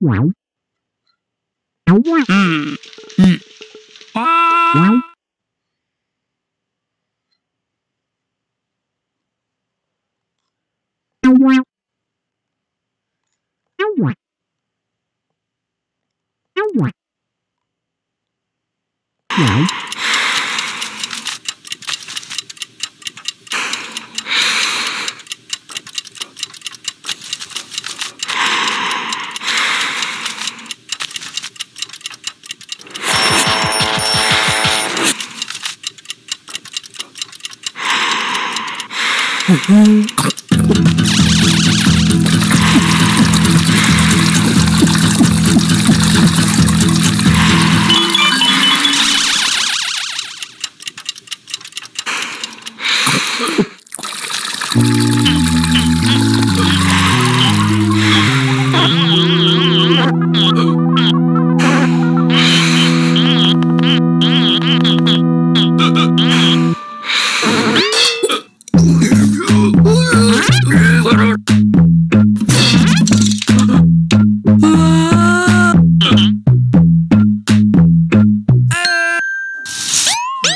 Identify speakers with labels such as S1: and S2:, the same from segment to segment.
S1: Hmm. Hmm. Ah. Mm-hmm.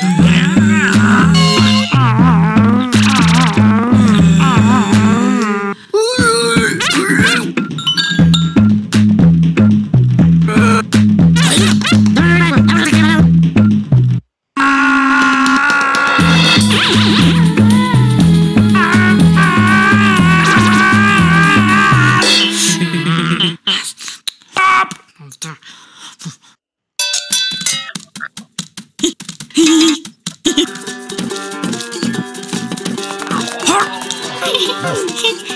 S1: Some
S2: magic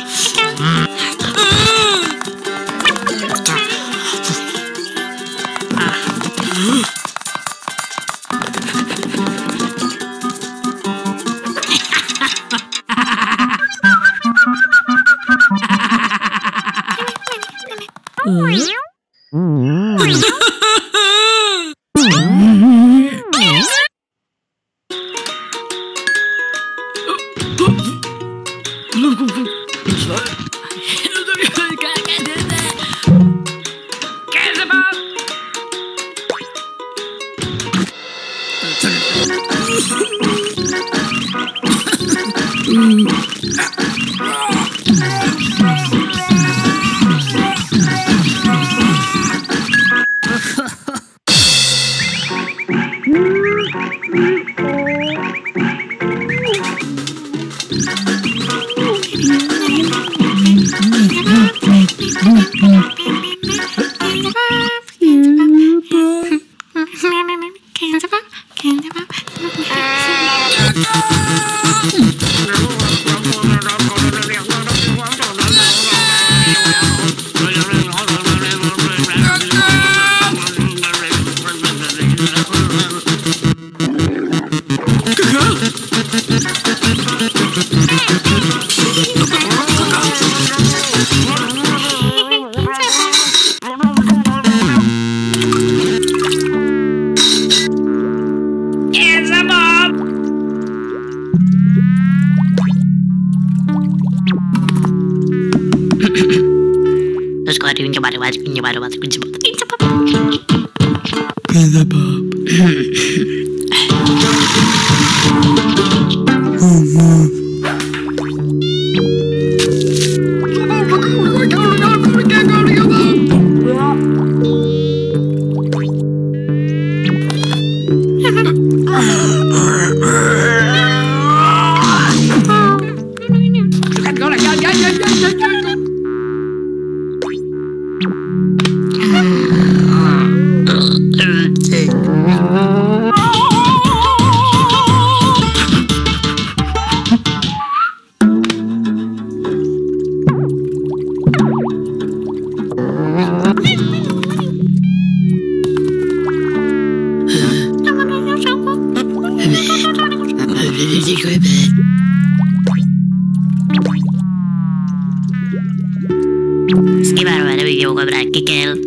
S1: Terus kalau ada nyoba nyoba nyoba nyoba nyoba
S2: Kata
S1: Ez kiválóan nem így jó, ki kell.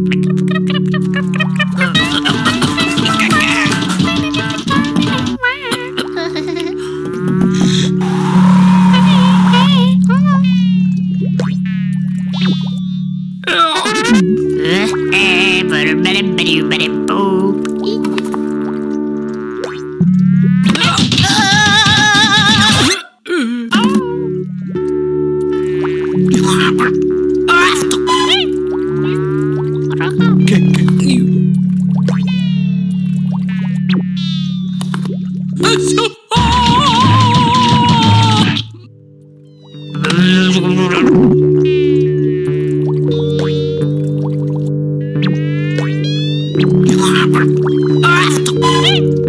S1: Ah!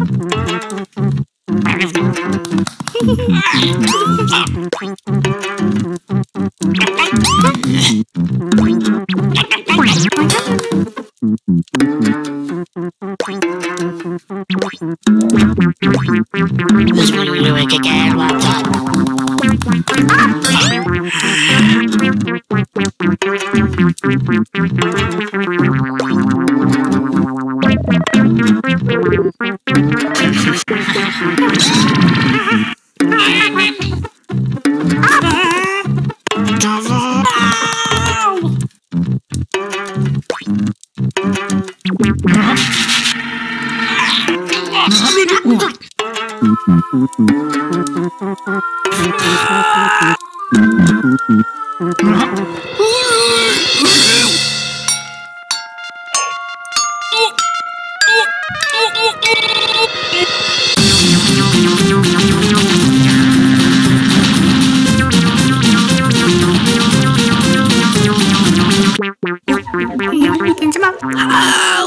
S2: Mm-hmm. Oh! Pinch him.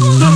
S1: Obrigado.